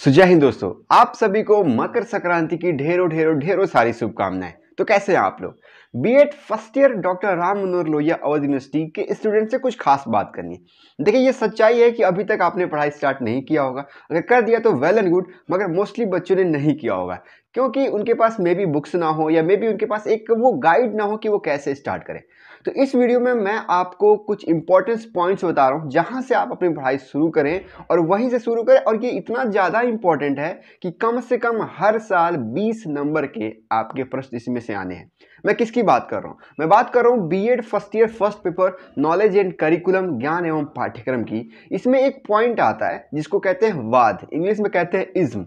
सो जय हिंद दोस्तों, आप सभी को मकर संक्रांति की ढेरों ढेरों ढेरों सारी शुभकामनाएँ। तो कैसे हैं आप लोग? B Ed first year doctor Ram Manohar Lohia Awadh university के स्टूडेंट से कुछ खास बात करनी है। देखिए, ये सच्चाई है कि अभी तक आपने पढ़ाई स्टार्ट नहीं किया होगा। अगर कर दिया तो वेल एंड गुड मगर मोस्टली बच्चों ने नहीं किया होगा। क्योंकि उनके पास मे बी बुक्स ना हो या मे बी उनके पास एक वो गाइड ना हो कि वो कैसे स्टार्ट करें। तो इस वीडियो में मैं आपको कुछ इंपॉर्टेंस पॉइंट्स बता रहा हूँ, जहाँ से आप अपनी पढ़ाई शुरू करें और वहीं से शुरू करें और ये इतना ज़्यादा इंपॉर्टेंट है कि कम से कम हर साल 20 नंबर के आपके प्रश्न इसमें से आने हैं। मैं किसकी बात कर रहा हूँ? मैं बात कर रहा हूँ B Ed first year first paper knowledge and curriculum ज्ञान एवं पाठ्यक्रम की। इसमें एक पॉइंट आता है जिसको कहते हैं वाद। इंग्लिश में कहते हैं इज्म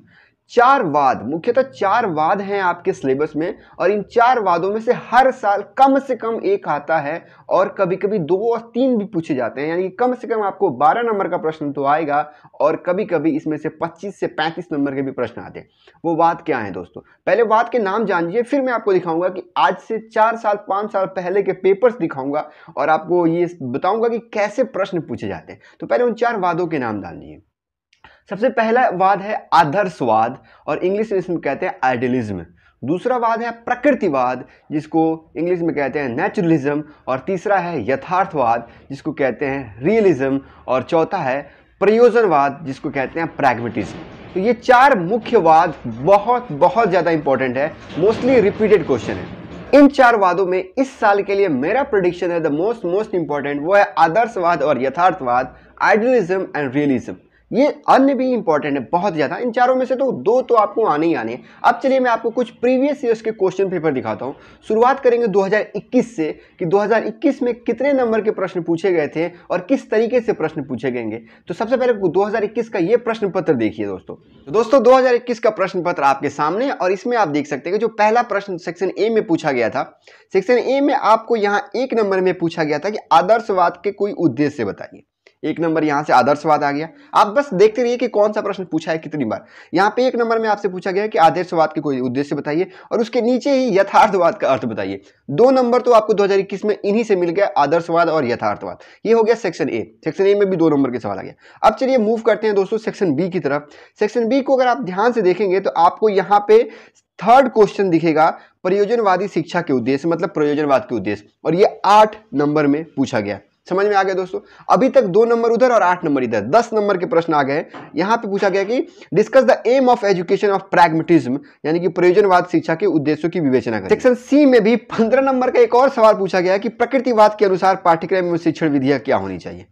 चार वाद, मुख्यतः चार वाद हैं आपके सिलेबस में, और इन चार वादों में से हर साल कम से कम एक आता है, और कभी कभी दो और तीन भी पूछे जाते हैं। यानी कम से कम आपको 12 नंबर का प्रश्न तो आएगा, और कभी कभी इसमें से 25 से 35 नंबर के भी प्रश्न आते हैं। वो वाद क्या है दोस्तों? पहले वाद के नाम जान लीजिए फिर मैं आपको दिखाऊँगा कि आज से चार साल, पाँच साल पहले के पेपर्स दिखाऊँगा, और आपको ये बताऊँगा कि कैसे प्रश्न पूछे जाते हैं। तो पहले उन चार वादों के नाम जान लीजिए सबसे पहला वाद है आदर्शवाद, और इंग्लिश में इसमें कहते हैं आइडियलिज्म। दूसरा वाद है प्रकृतिवाद, जिसको इंग्लिश में कहते हैं नेचुरलिज्म, और तीसरा है यथार्थवाद, जिसको कहते हैं रियलिज्म, और चौथा है प्रयोजनवाद, जिसको कहते हैं प्रैग्मेटिज्म। तो ये चार मुख्य वाद बहुत बहुत ज़्यादा इंपॉर्टेंट है मोस्टली रिपीटेड क्वेश्चन है। इन चार वादों में इस साल के लिए मेरा प्रोडिक्शन है द मोस्ट मोस्ट इंपॉर्टेंट वो है आदर्शवाद और यथार्थवाद, आइडियलिज्म एंड रियलिज्म ये अन्य भी इंपॉर्टेंट है, बहुत ज़्यादा। इन चारों में से तो दो तो आपको आने ही आने हैं। अब चलिए मैं आपको कुछ प्रीवियस ईयर्स के क्वेश्चन पेपर दिखाता हूँ। शुरुआत करेंगे 2021 से कि 2021 में कितने नंबर के प्रश्न पूछे गए थे और किस तरीके से प्रश्न पूछे गएँगे। तो सबसे पहले 2021 का ये प्रश्न पत्र देखिए दोस्तों। तो दोस्तों 2021 का प्रश्न पत्र आपके सामने और इसमें आप देख सकते हैं जो पहला प्रश्न सेक्शन ए में पूछा गया था सेक्शन ए में आपको यहाँ एक नंबर में पूछा गया था कि आदर्शवाद के कोई उद्देश्य बताइए। एक नंबर यहाँ से आदर्शवाद आ गया। आप बस देखते रहिए कि कौन सा प्रश्न पूछा है कितनी बार। यहाँ पे एक नंबर में आपसे पूछा गया कि आदर्शवाद के कोई उद्देश्य बताइए और उसके नीचे ही यथार्थवाद का अर्थ बताइए। दो नंबर तो आपको 2021 में इन्हीं से मिल गया, आदर्शवाद और यथार्थवाद। ये हो गया सेक्शन ए। सेक्शन ए में भी दो नंबर के सवाल आ गया। अब चलिए मूव करते हैं दोस्तों सेक्शन बी की तरफ़। सेक्शन बी को अगर आप ध्यान से देखेंगे तो आपको यहाँ पे थर्ड क्वेश्चन दिखेगा, प्रयोजनवादी शिक्षा के उद्देश्य मतलब प्रयोजनवाद के उद्देश्य। और ये आठ नंबर में पूछा गया। समझ में आ गया दोस्तों? अभी तक दो नंबर उधर और आठ नंबर इधर। दस नंबर के प्रश्न आ गए यहाँ पे पूछा गया कि discuss the aim of education of pragmatism यानी कि प्रयोजनवाद शिक्षा के उद्देश्यों की विवेचना करें। सेक्शन सी में भी पंद्रह नंबर का एक और सवाल पूछा गया कि प्रकृतिवाद के अनुसार पाठ्यक्रम में शिक्षण विधियाँ क्या होनी चाहिए?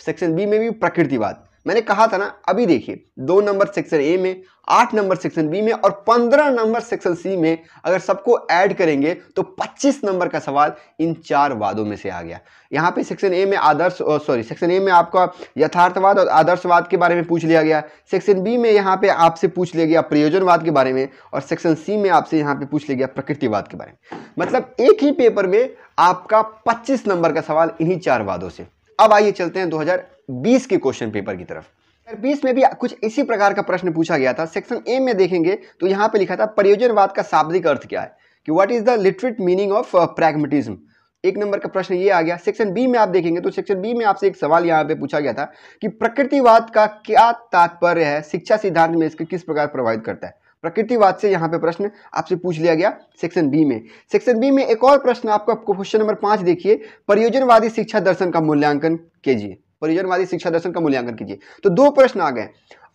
सेक्शन बी में भी प्रकृतिवाद। मैंने कहा था ना, अभी देखिए, दो नंबर सेक्शन ए में, आठ नंबर सेक्शन बी में और पंद्रह नंबर सेक्शन सी में अगर सबको ऐड करेंगे तो पच्चीस नंबर का सवाल इन चार वादों में से आ गया। यहाँ पे सेक्शन ए में आदर्श सॉरी सेक्शन ए में आपका यथार्थवाद और आदर्शवाद के बारे में पूछ लिया गया। सेक्शन बी में यहाँ पे आपसे पूछ लिया गया प्रयोजनवाद के बारे में और सेक्शन सी में आपसे यहाँ पे पूछ लिया गया प्रकृतिवाद के बारे में। मतलब एक ही पेपर में आपका पच्चीस नंबर का सवाल इन्हीं चार वादों से। अब आइए चलते हैं 2020 के क्वेश्चन पेपर की तरफ़। बीस में भी कुछ इसी प्रकार का प्रश्न पूछा गया था। सेक्शन ए में देखेंगे तो यहाँ पे लिखा था, प्रयोजनवाद का शाब्दिक अर्थ क्या है? कि what is the literate meaning of pragmatism एक नंबर का प्रश्न ये आ गया। सेक्शन बी में आप देखेंगे तो सेक्शन बी में आपसे एक सवाल यहाँ पे पूछा गया था कि प्रकृतिवाद का क्या तात्पर्य है? शिक्षा सिद्धांत में इसके किस प्रकार प्रभावित करता है? प्रकृतिवाद से यहाँ पे प्रश्न आपसे पूछ लिया गया सेक्शन बी में। सेक्शन बी में एक और प्रश्न आपका क्वेश्चन नंबर पाँच देखिए। प्रयोजनवादी शिक्षा दर्शन का मूल्यांकन कीजिए। परियोजनवादी शिक्षा दर्शन का मूल्यांकन कीजिए। तो दो प्रश्न आ गए।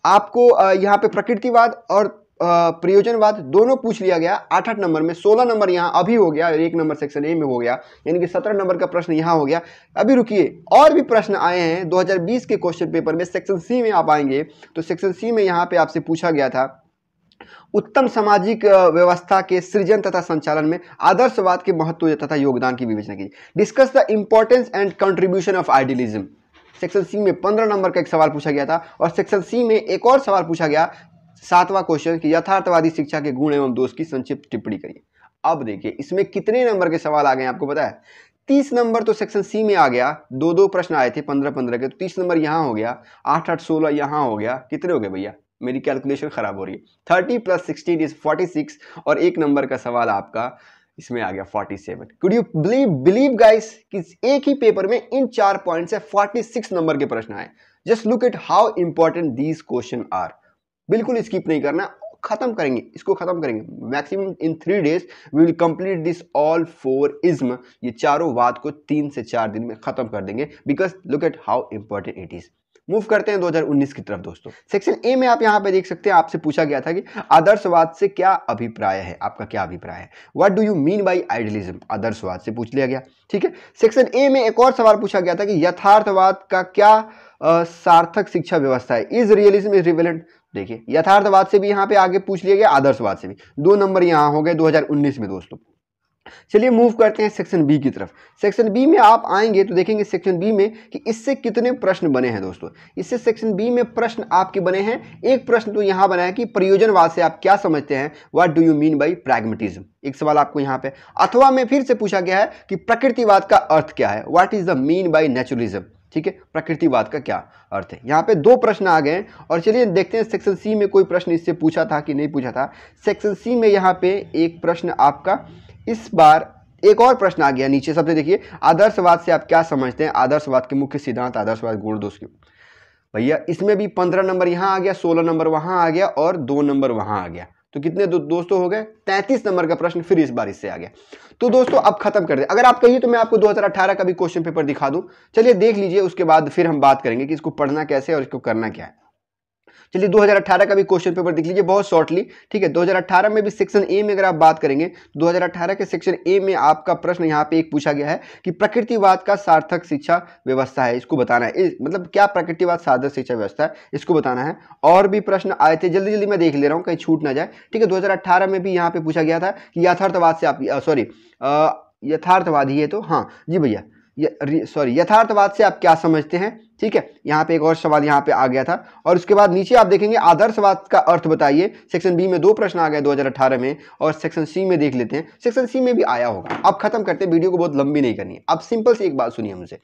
आपको यहाँ पे प्रकृतिवाद और प्रयोजनवाद दोनों पूछ लिया गया। आठ आठ नंबर में, सोलह नंबर यहाँ अभी हो गया एक नंबर सेक्शन ए में हो गया। यानी कि सत्रह नंबर का प्रश्न यहाँ हो गया। अभी रुकिए, और भी प्रश्न आए हैं। 2020 के क्वेश्चन पेपर में सेक्शन सी में आप आएँगे। तो सेक्शन सी में यहाँ पे आपसे पूछा गया था उत्तम सामाजिक व्यवस्था के सृजन तथा संचालन में आदर्शवाद के महत्व तथा योगदान की विवेचना की। Discuss the importance and contribution of idealism section C में पंद्रह नंबर का एक सवाल पूछा गया था और सेक्शन सी में एक और सवाल पूछा गया, सातवां क्वेश्चन कि यथार्थवादी शिक्षा के गुण एवं दोष की संक्षिप्त टिप्पणी करिए। अब देखिए, इसमें कितने नंबर के सवाल आ गए आपको पता है? तीस नंबर तो सेक्शन सी में आ गया दो दो प्रश्न आए थे पंद्रह पंद्रह के तो तीस नंबर यहाँ हो गया आठ आठ सोलह यहाँ हो गया, कितने हो गए भैया? मेरी कैलकुलेशन खराब हो रही है। Thirty plus sixteen is forty six और एक नंबर का सवाल आपका, इसमें आ गया 47 could you believe believe guys कि एक ही पेपर में इन चार पॉइंट से 46 नंबर के प्रश्न आए। Just look at how important these question are बिल्कुल स्किप नहीं करना, खत्म करेंगे, इसको खत्म करेंगे। Maximum in three days we will complete this all four ism ये चारों वाद को तीन से चार दिन में खत्म कर देंगे। Because look at how important it is move करते हैं 2019 की तरफ़ दोस्तों। सेक्शन ए में आप यहाँ पे देख सकते हैं आपसे पूछा गया था कि आदर्शवाद से क्या अभिप्राय है? आपका क्या अभिप्राय है? What do you mean by idealism आदर्शवाद से पूछ लिया गया ठीक है? सेक्शन ए में एक और सवाल पूछा गया था कि यथार्थवाद का क्या आ, सार्थक शिक्षा व्यवस्था है? इज़ रियलिज्म इज़ रिवेलेंट देखिए यथार्थवाद से भी यहाँ पे आगे पूछ लिया गया आदर्शवाद से भी। दो नंबर यहाँ हो गए 2019 में दोस्तों। चलिए मूव करते हैं सेक्शन बी की तरफ़। सेक्शन बी में आप आएँगे तो देखेंगे सेक्शन बी में कि इससे कितने प्रश्न बने हैं दोस्तों। इससे सेक्शन बी में प्रश्न आपके बने हैं। एक प्रश्न तो यहाँ बना है कि प्रयोजनवाद से आप क्या समझते हैं? What do you mean by pragmatism एक सवाल आपको यहाँ पे। अथवा में फिर से पूछा गया है कि प्रकृतिवाद का अर्थ क्या है? What is the mean by naturalism ठीक है? प्रकृतिवाद का क्या अर्थ है? यहाँ पे दो प्रश्न आ गए और चलिए देखते हैं सेक्शन सी में कोई प्रश्न इससे पूछा था कि नहीं पूछा था। सेक्शन सी में यहाँ पे एक प्रश्न आपका, इस बार एक और प्रश्न आ गया नीचे। सबसे देखिए, आदर्शवाद से आप क्या समझते हैं? आदर्शवाद के मुख्य सिद्धांत, आदर्शवाद गुण दोष के। भैया, इसमें भी पंद्रह नंबर यहाँ आ गया, सोलह नंबर वहाँ आ गया, और दो नंबर वहाँ आ गया। तो कितने दो, दोस्तों हो गए? तैतीस नंबर का प्रश्न फिर इस बार इससे आ गया तो दोस्तों अब खत्म कर दे। अगर आप कहिए तो मैं आपको 2018 का भी क्वेश्चन पेपर दिखा दूँ। चलिए देख लीजिए उसके बाद फिर हम बात करेंगे कि इसको पढ़ना कैसे और इसको करना क्या है। चलिए 2018 का भी क्वेश्चन पेपर देख लीजिए बहुत शॉर्टली ठीक है? 2018 में भी सेक्शन ए में अगर आप बात करेंगे 2018 के सेक्शन ए में आपका प्रश्न यहाँ पे एक पूछा गया है कि प्रकृतिवाद का सार्थक शिक्षा व्यवस्था है, इसको बताना है। मतलब क्या प्रकृतिवाद सार्थक शिक्षा व्यवस्था है, इसको बताना है। और भी प्रश्न आए थे, जल्दी जल्दी मैं देख ले रहा हूँ, कहीं छूट ना जाए। ठीक है, दो हज़ार अठारह में भी यहाँ पे पूछा गया था कि यथार्थवाद से आप सॉरी यथार्थवाद ही है तो हाँ जी भैया सॉरी यथार्थवाद से आप क्या समझते हैं? ठीक है? यहाँ पे एक और सवाल यहाँ पे आ गया था। और उसके बाद नीचे आप देखेंगे आदर्शवाद का अर्थ बताइए। सेक्शन बी में दो प्रश्न आ गए 2018 में और सेक्शन सी में देख लेते हैं। सेक्शन सी में भी आया होगा। अब खत्म करते हैं। वीडियो को बहुत लंबी नहीं करनी है। अब सिंपल सी एक बात सुनिए मुझसे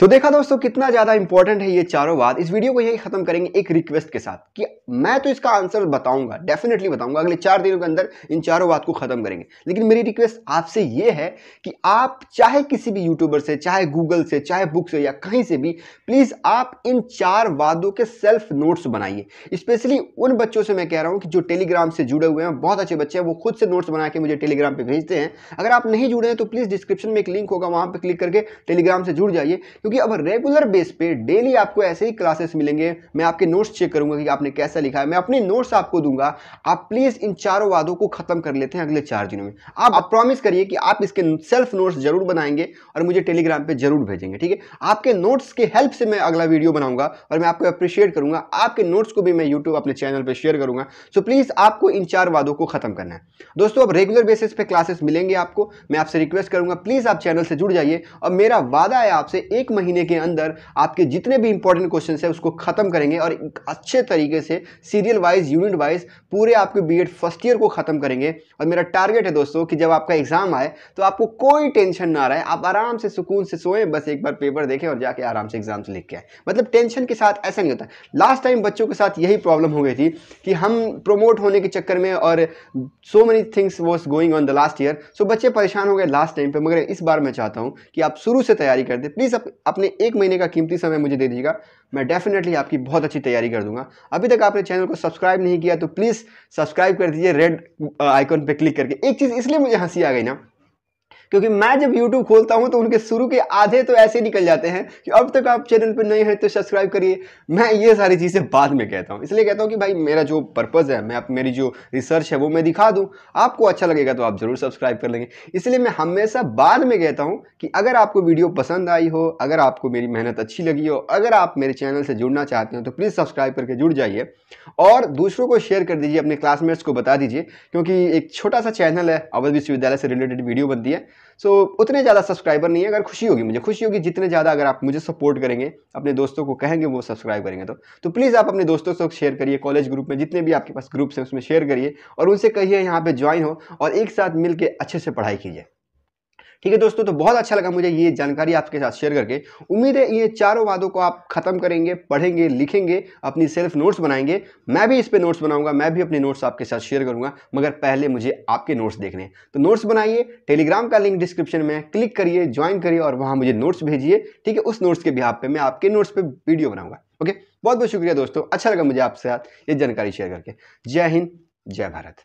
तो देखा दोस्तों, कितना ज़्यादा इंपॉर्टेंट है ये चारों बात। इस वीडियो को यही खत्म करेंगे एक रिक्वेस्ट के साथ कि मैं तो इसका आंसर बताऊँगा। डेफिनेटली बताऊँगा। अगले चार दिनों के अंदर इन चारों बात को खत्म करेंगे। लेकिन मेरी रिक्वेस्ट आपसे ये है कि आप चाहे किसी भी यूट्यूबर से, चाहे गूगल से, चाहे बुक से या कहीं से भी प्लीज़ आप इन चार वादों के सेल्फ नोट्स बनाइए। स्पेशली उन बच्चों से मैं कह रहा हूँ कि जो टेलीग्राम से जुड़े हुए हैं बहुत अच्छे बच्चे हैं वो खुद से नोट्स बना के मुझे टेलीग्राम पे भेजते हैं। अगर आप नहीं जुड़े हैं तो प्लीज़ डिस्क्रिप्शन में एक लिंक होगा वहाँ पर क्लिक करके टेलीग्राम से जुड़ जाइए। क्योंकि अब रेगुलर बेस पे डेली आपको ऐसे ही क्लासेस मिलेंगे। मैं आपके नोट्स चेक करूँगा कि आपने कैसा लिखा है। मैं अपने नोट्स आपको दूँगा। आप प्लीज़ इन चारों वादों को खत्म कर लेते हैं अगले चार दिनों में। आप, आप प्रॉमिस करिए कि आप इसके सेल्फ नोट्स ज़रूर बनाएँगे और मुझे टेलीग्राम पर ज़रूर भेजेंगे ठीक है? आपके नोट्स के हेल्प से मैं अगला वीडियो बनाऊँगा और मैं आपको अप्रिशिएट करूँगा। आपके नोट्स को भी मैं यूट्यूब अपने चैनल पर शेयर करूँगा। सो प्लीज़ आपको इन चार वादों को खत्म करना है। दोस्तों, अब रेगुलर बेसिस पे क्लासेस मिलेंगे आपको। मैं आपसे रिक्वेस्ट करूँगा प्लीज़ आप चैनल से जुड़ जाइए। और मेरा वादा है आपसे, एक महीने के अंदर आपके जितने भी इंपॉर्टेंट क्वेश्चन है उसको खत्म करेंगे और अच्छे तरीके से सीरियल वाइज यूनिट वाइज पूरे आपके बी फ़र्स्ट ईयर को खत्म करेंगे। और मेरा टारगेट है दोस्तों कि जब आपका एग्ज़ाम आए तो आपको कोई टेंशन ना रहे। आप आराम से सुकून से सोएँ, बस एक बार पेपर देखें और जाके आराम से एग्ज़ाम से लिख के आए। मतलब टेंशन के साथ ऐसा नहीं होता। लास्ट टाइम बच्चों के साथ यही प्रॉब्लम हो गई थी कि हम प्रोमोट होने के चक्कर में और so many things was going on the last year so बच्चे परेशान हो गए लास्ट टाइम पे, मगर इस बार मैं चाहता हूँ कि आप शुरू से तैयारी कर दे। प्लीज़ अपने एक महीने का कीमती समय मुझे दे दीजिएगा। मैं डेफिनेटली आपकी बहुत अच्छी तैयारी कर दूँगा। अभी तक आपने चैनल को सब्सक्राइब नहीं किया तो प्लीज़ सब्सक्राइब कर दीजिए। रेड आइकन पर क्लिक करके। एक चीज़ इसलिए मुझे हँसी आ गई ना क्योंकि मैं जब यूट्यूब खोलता हूँ तो उनके शुरू के आधे तो ऐसे निकल जाते हैं कि अब तक आप चैनल पर नए हैं तो सब्सक्राइब करिए। मैं ये सारी चीज़ें बाद में कहता हूँ। इसलिए कहता हूँ कि भाई, मेरा जो पर्पज़ है, मैं, मेरी जो रिसर्च है वो मैं दिखा दूँ। आपको अच्छा लगेगा तो आप ज़रूर सब्सक्राइब कर लेंगे। इसलिए मैं हमेशा बाद में कहता हूँ कि अगर आपको वीडियो पसंद आई हो, अगर आपको मेरी मेहनत अच्छी लगी हो, अगर आप मेरे चैनल से जुड़ना चाहते हो तो प्लीज़ सब्सक्राइब करके जुड़ जाइए। और दूसरों को शेयर कर दीजिए, अपने क्लासमेट्स को बता दीजिए, क्योंकि एक छोटा सा चैनल है, अवध विश्वविद्यालय से रिलेटेड वीडियो बनती है। सो so, उतने ज़्यादा सब्सक्राइबर नहीं है अगर खुशी होगी मुझे। खुशी होगी जितने ज़्यादा अगर आप मुझे सपोर्ट करेंगे अपने दोस्तों को कहेंगे वो सब्सक्राइब करेंगे। तो तो प्लीज़ आप अपने दोस्तों से शेयर करिए कॉलेज ग्रुप में जितने भी आपके पास ग्रुप्स हैं उसमें शेयर करिए और उनसे कहिए यहाँ पर ज्वाइन हो और एक साथ मिलकर अच्छे से पढ़ाई कीजिए। ठीक है दोस्तों तो बहुत अच्छा लगा मुझे ये जानकारी आपके साथ शेयर करके। उम्मीद है ये चारों वादों को आप खत्म करेंगे, पढ़ेंगे, लिखेंगे, अपनी सेल्फ नोट्स बनाएँगे। मैं भी इस पर नोट्स बनाऊँगा, मैं भी अपने नोट्स आपके साथ शेयर करूँगा, मगर पहले मुझे आपके नोट्स देखने। तो नोट्स बनाइए टेलीग्राम का लिंक डिस्क्रिप्शन में क्लिक करिए ज्वाइन करिए और वहाँ मुझे नोट्स भेजिए। ठीक है, उस नोट्स के बिहार पर मैं आपके नोट्स पर वीडियो बनाऊँगा। ओके बहुत बहुत शुक्रिया दोस्तों अच्छा लगा मुझे आपसे साथ ये जानकारी शेयर करके। जय हिंद, जय भारत।